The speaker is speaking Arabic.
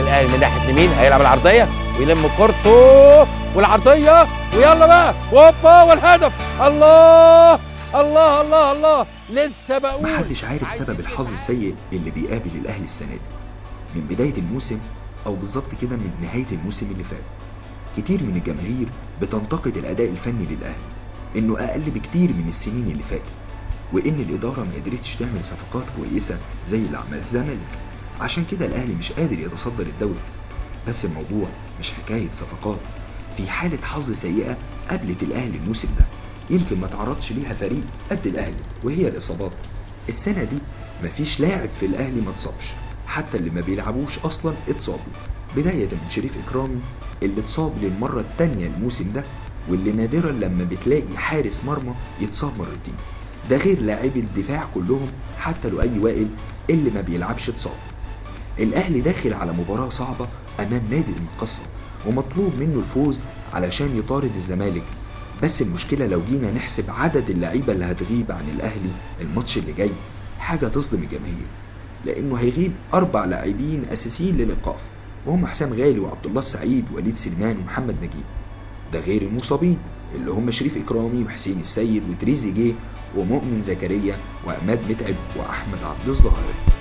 الاهلي من ناحية اليمين هيلعب العرضية ويلم كورته والعرضية ويلا بقى هوبا والهدف. الله الله الله الله. لسه بقول. محدش عارف سبب الحظ السيء اللي بيقابل الأهلي السنة دي. من بداية الموسم أو بالظبط كده من نهاية الموسم اللي فات كتير من الجماهير بتنتقد الأداء الفني للأهلي إنه أقل بكتير من السنين اللي فاتت وإن الإدارة ما قدرتش تعمل صفقات كويسة زي اللي عملها الزمالك. عشان كده الأهلي مش قادر يتصدر الدوري. بس الموضوع مش حكاية صفقات. في حالة حظ سيئة قابلت الأهلي الموسم ده. يمكن ما تعرضش ليها فريق قد الأهلي وهي الإصابات. السنة دي مفيش لاعب في الأهلي ما اتصابش. حتى اللي ما بيلعبوش أصلا اتصابوا. بداية من شريف إكرامي اللي اتصاب للمرة التانية الموسم ده واللي نادرا لما بتلاقي حارس مرمى يتصاب مرتين. ده غير لاعبي الدفاع كلهم حتى لؤي وائل اللي ما بيلعبش اتصاب. الأهلي داخل على مباراة صعبة أمام نادي المقصة ومطلوب منه الفوز علشان يطارد الزمالك. بس المشكلة لو جينا نحسب عدد اللعيبة اللي هتغيب عن الأهلي الماتش اللي جاي حاجة تصدم الجماهير لأنه هيغيب أربع لاعبين أساسيين للإيقاف وهم حسام غالي وعبد الله السعيد وليد سليمان ومحمد نجيب. ده غير المصابين اللي هم شريف إكرامي وحسين السيد وتريزيجيه ومؤمن زكريا وعماد متعب وأحمد عبد الظاهر.